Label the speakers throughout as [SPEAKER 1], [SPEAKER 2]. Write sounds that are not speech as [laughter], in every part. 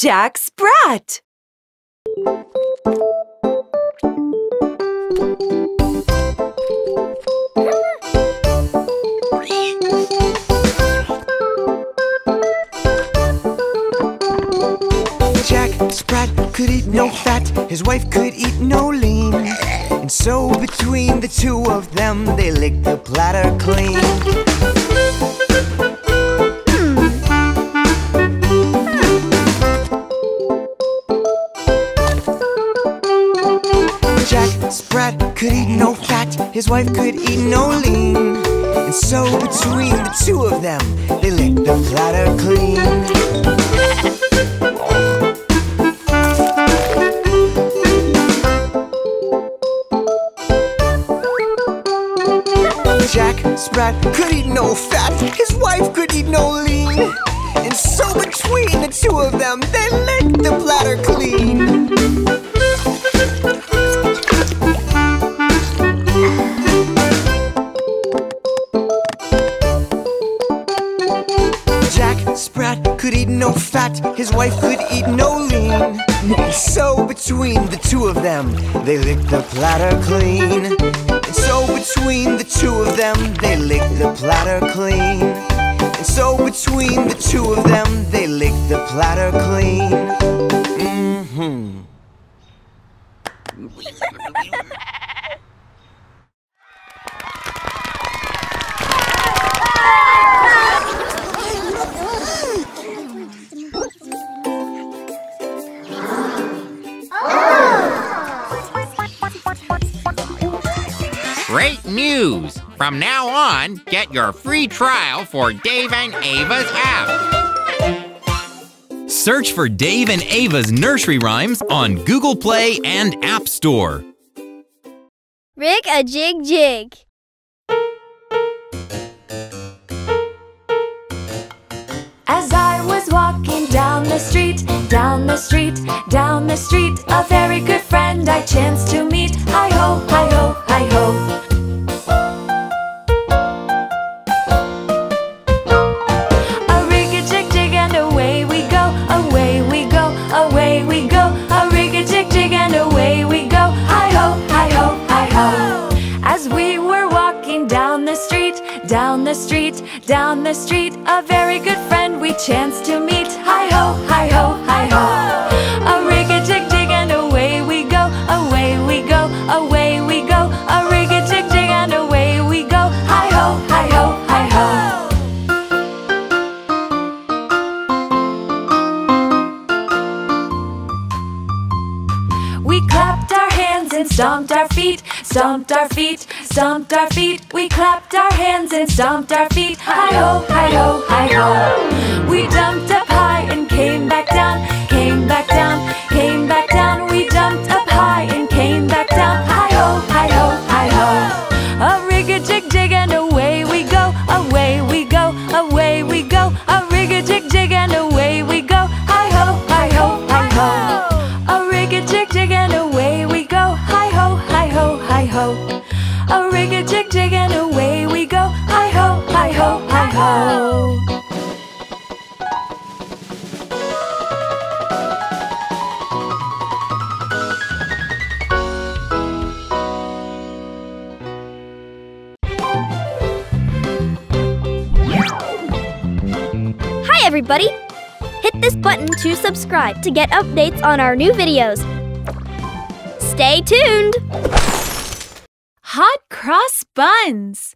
[SPEAKER 1] Jack Sprat.
[SPEAKER 2] Jack Sprat could eat no fat, his wife could eat no lean. And so between the two of them, they licked the platter clean. His wife could eat no lean. And so between the two of them, they licked the platter clean. Jack Sprat could eat no fat, his wife could eat no lean. And so between the two of them, they licked the platter clean. His wife could eat no lean. So between the two of them, they licked the platter clean. And so between the two of them, they licked the platter clean. And so between the two of them, they licked the platter clean. Mm-hmm.
[SPEAKER 3] News! From now on, get your free trial for Dave and Ava's app.
[SPEAKER 4] Search for Dave and Ava's nursery rhymes on Google Play and App Store.
[SPEAKER 5] Rig a jig jig.
[SPEAKER 1] As I was walking down the street, down the street, down the street, a very good friend I chanced to meet. Hi ho, hi ho, hi ho. Down
[SPEAKER 5] subscribe to get updates on our new videos. Stay tuned!
[SPEAKER 6] Hot cross buns.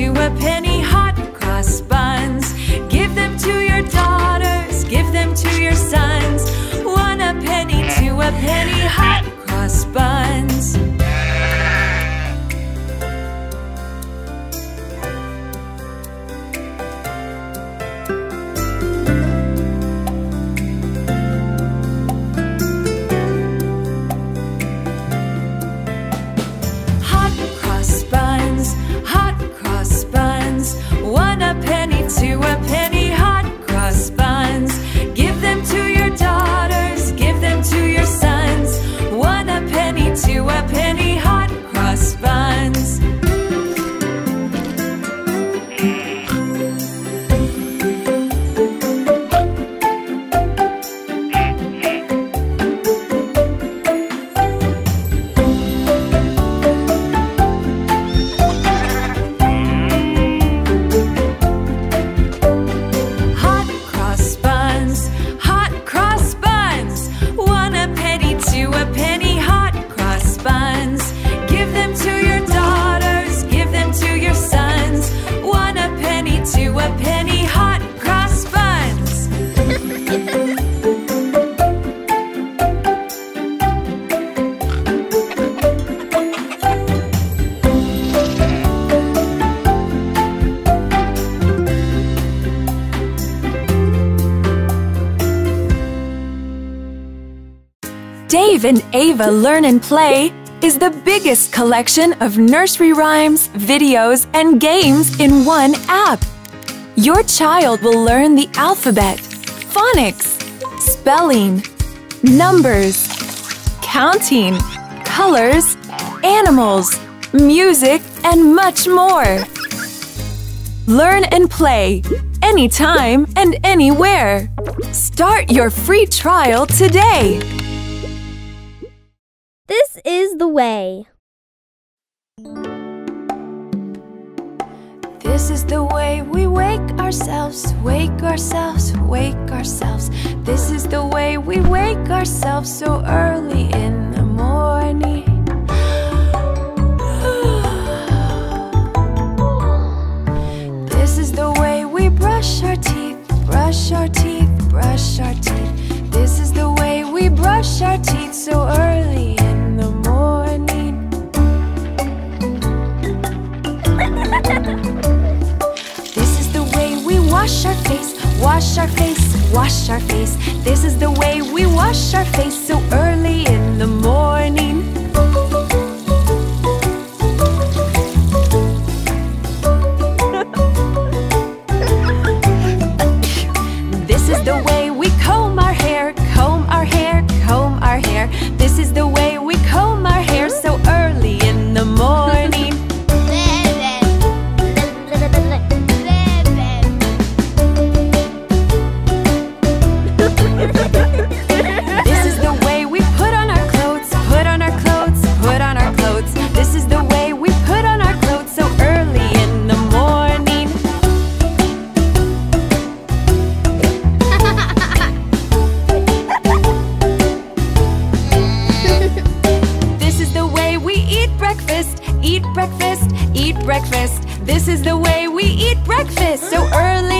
[SPEAKER 1] Two a penny, hot cross buns. Give them to your daughters, give them to your sons. One a penny, two a penny, hot Ava Learn and Play is the biggest collection of nursery rhymes, videos, and games in one app. Your child will learn the alphabet, phonics, spelling, numbers, counting, colors, animals, music, and much more. Learn and play anytime and anywhere. Start your free trial today.
[SPEAKER 5] This is the way.
[SPEAKER 1] This is the way we wake ourselves, wake ourselves, wake ourselves. This is the way we wake ourselves so early in the morning. This is the way we brush our teeth, brush our teeth, brush our teeth. This is the way we brush our teeth so early wash our face, wash our face, wash our face. This is the way we wash our face so early in the morning. This is the way we eat breakfast. So early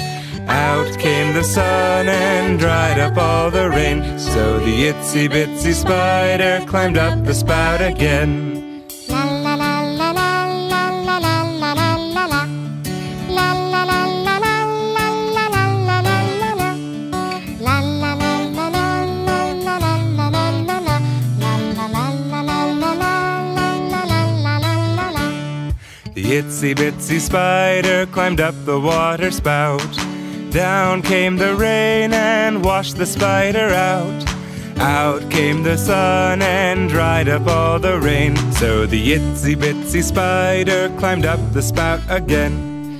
[SPEAKER 7] Out came the sun and dried up all the rain. So the itsy bitsy spider climbed up the spout again. The itsy bitsy spider climbed up the water spout. Down came the rain and washed the spider out. Out came the sun and dried up all the rain. So the itsy bitsy spider climbed up the spout again.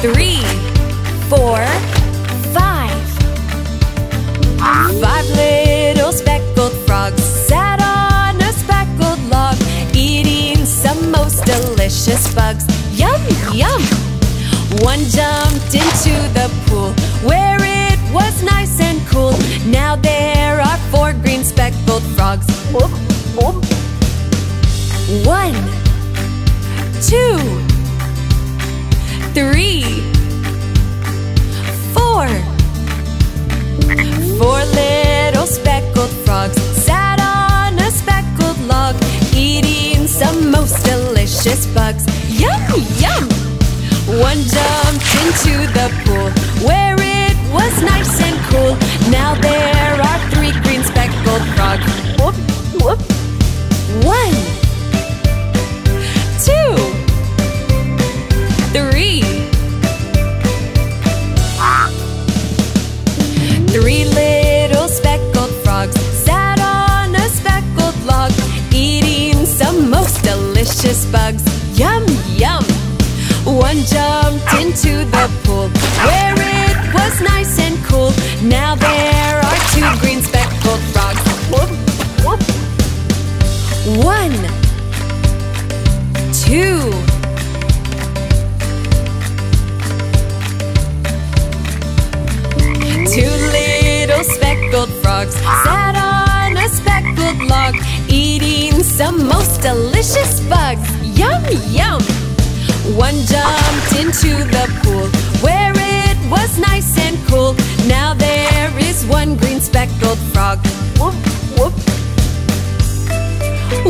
[SPEAKER 1] three, four, five. Five little speckled frogs sat on a speckled log, eating some most delicious bugs. Yum, yum! One jumped into the pool where it was nice and cool. Now there are four green speckled frogs. One, two, three, four. Four little speckled frogs sat on a speckled log, eating some most delicious bugs. Yum, yum! One jumped into the pool where it was nice and cool. Now there are three green speckled frogs. Whoop, whoop. One,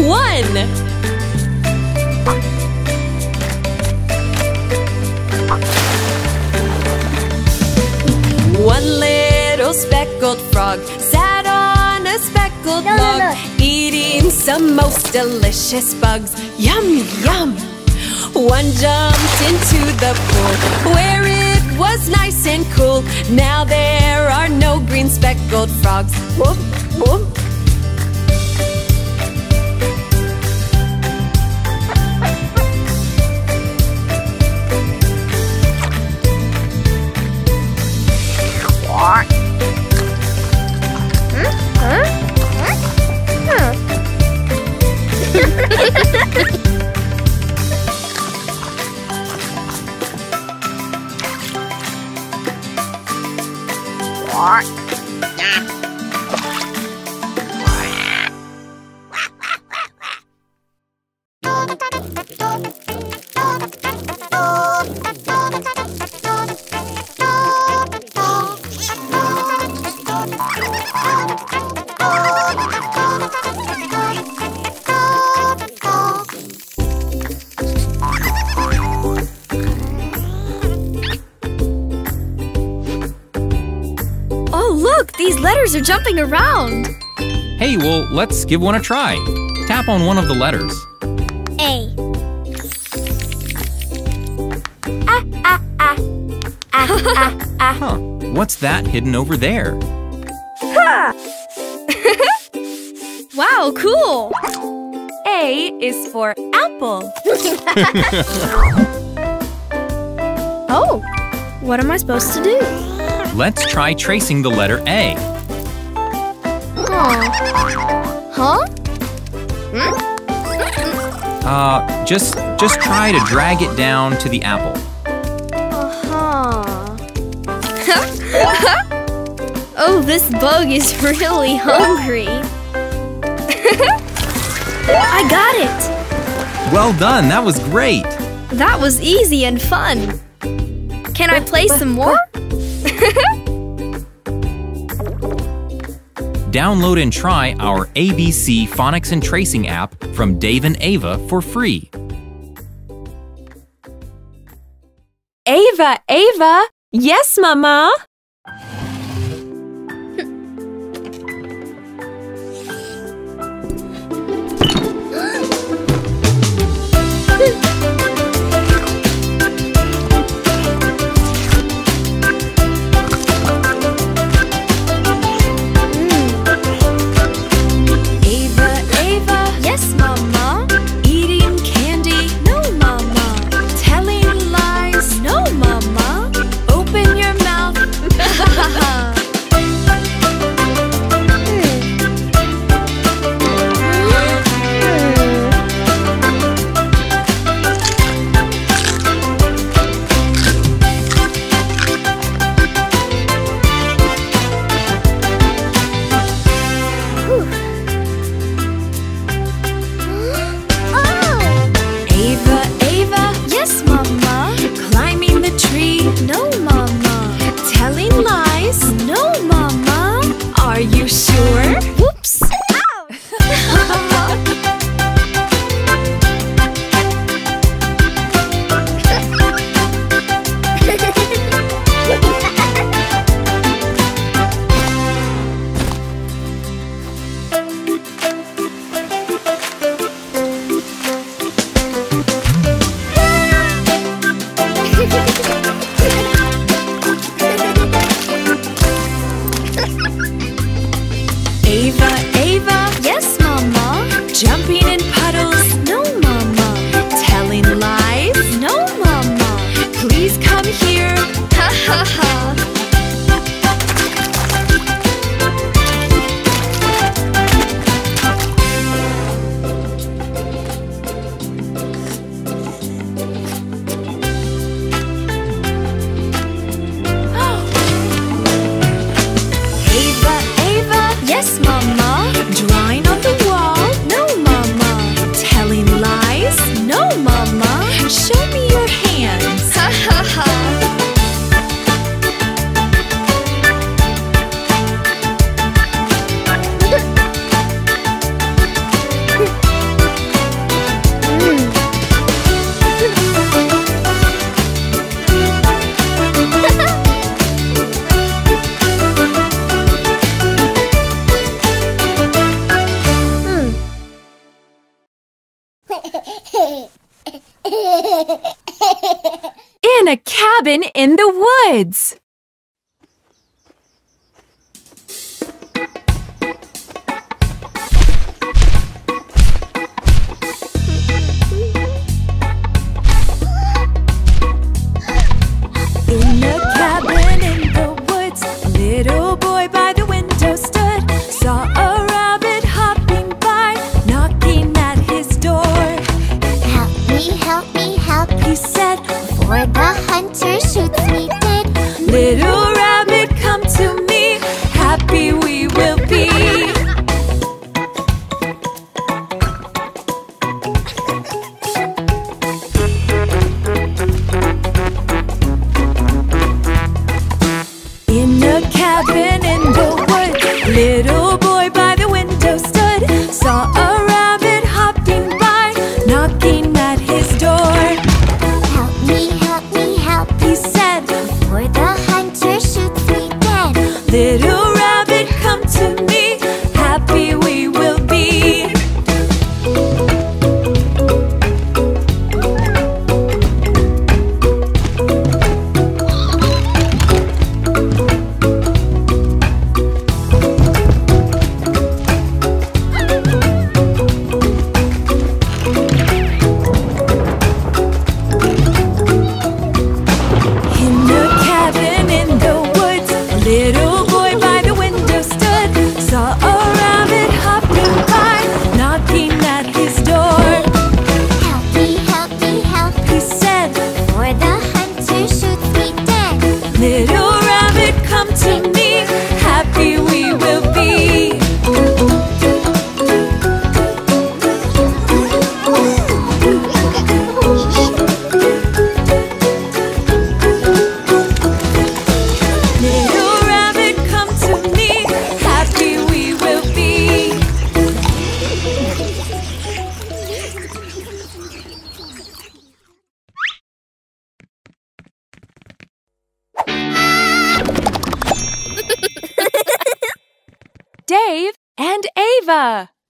[SPEAKER 1] One. One little speckled frog sat on a speckled
[SPEAKER 5] No, no,
[SPEAKER 1] log,
[SPEAKER 5] no.
[SPEAKER 1] eating some most delicious bugs. Yum, yum! One jumped into the pool where it was nice and cool. Now there are no green speckled frogs. Whoop, whoop.
[SPEAKER 5] Oh, [laughs] look, are jumping around.
[SPEAKER 4] Hey, well, let's give one a try. Tap on one of the letters.
[SPEAKER 5] A. Ah, ah, ah. Ah, ah, ah. [laughs]
[SPEAKER 4] Huh. What's that hidden over there? [laughs]
[SPEAKER 5] Wow, cool.
[SPEAKER 1] A is for apple. [laughs]
[SPEAKER 5] Oh, what am I supposed to do?
[SPEAKER 4] Let's try tracing the letter A.
[SPEAKER 5] Oh. Huh?
[SPEAKER 4] Uh, just just try to drag it down to the apple.
[SPEAKER 5] Uh-huh. [laughs] oh, this bug is really hungry. [laughs] I got it!
[SPEAKER 4] Well done, that was great.
[SPEAKER 5] That was easy and fun. Can I play some more? [laughs]
[SPEAKER 4] Download and try our ABC Phonics and Tracing app from Dave and Ava for free.
[SPEAKER 1] Ava, Ava! Yes, Mama!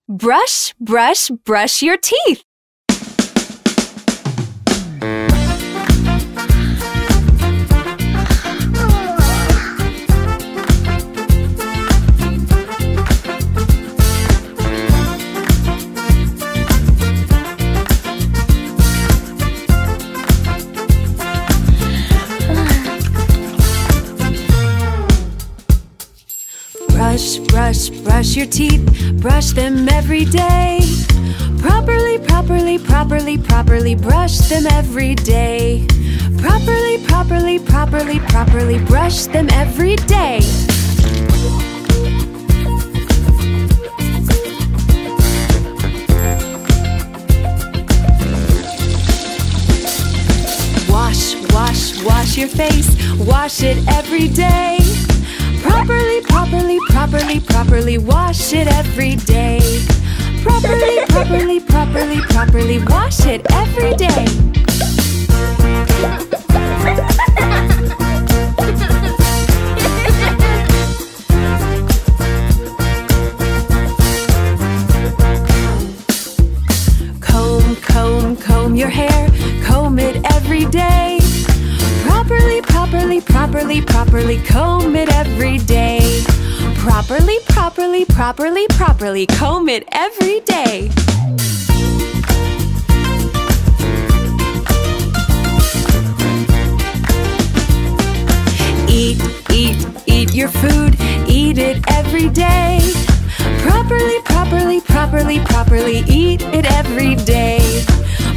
[SPEAKER 1] Brush, brush, brush your teeth. Brush, brush, your teeth. Brush them every day. Properly, properly, properly, properly brush them every day. Properly, properly, properly, properly brush them every day. Wash, wash, wash your face. Wash it every day. Properly, properly, properly, properly wash it every day. Properly, properly, properly, properly wash it every day. Properly, properly, comb it every day. Properly, properly, properly, properly comb it every day. Eat, eat, eat your food. Eat it every day. Properly, properly, properly, properly eat it every day.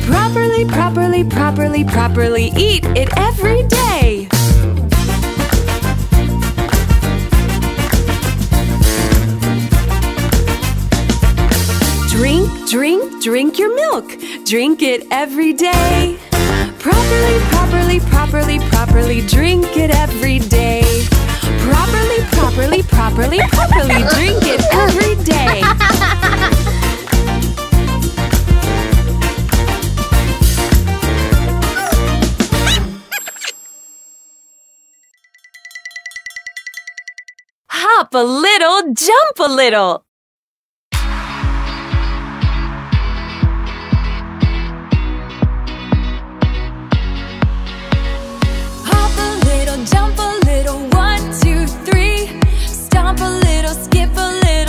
[SPEAKER 1] Properly, properly, properly, properly eat it every day. Drink, your milk. Drink it every day. Properly, properly, properly, properly drink it every day. Properly, properly, properly, properly drink it every day. Hop a little, jump a little.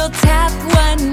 [SPEAKER 1] Little, tap one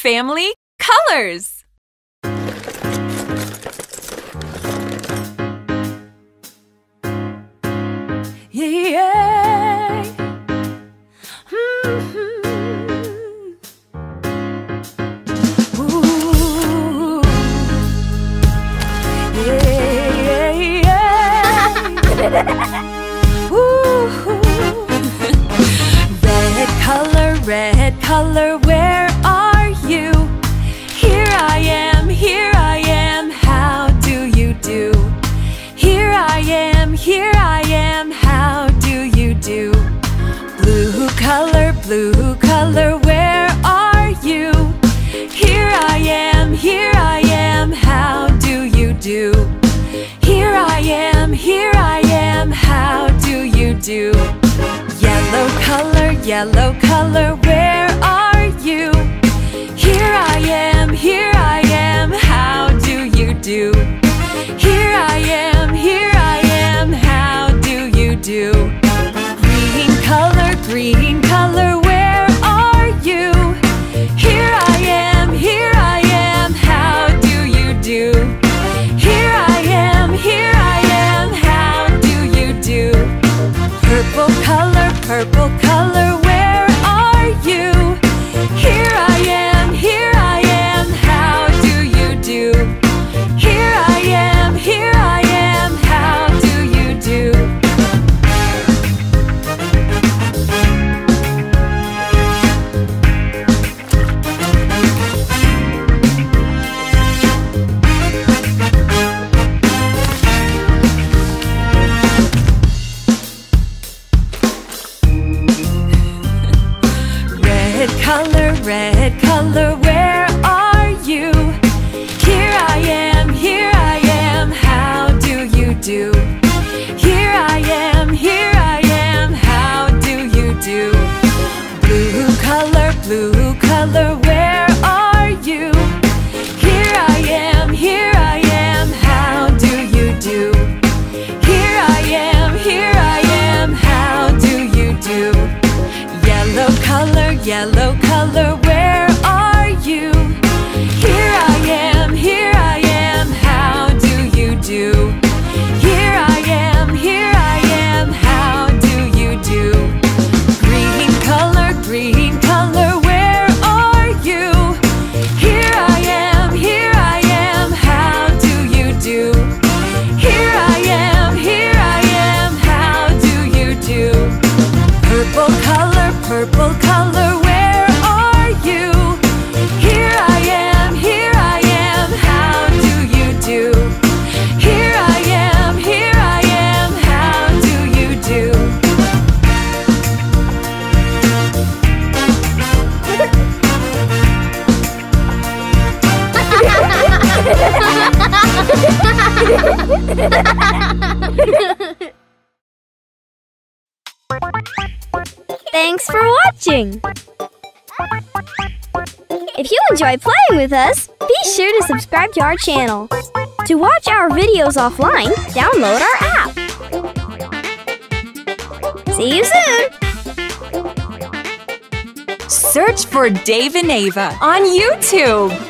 [SPEAKER 1] family colors. color, where are you? Here I am, here I am, how do you do? Here I am, here I am, how do you do? Green color, green color, where are you? Here I am, here I am, how do you do? Here I am, here I am, how do you do? Purple color, purple color, color red, color.
[SPEAKER 5] If you enjoy playing with us, be sure to subscribe to our channel. To watch our videos offline, download our app. See you soon!
[SPEAKER 1] Search for Dave and Ava on YouTube!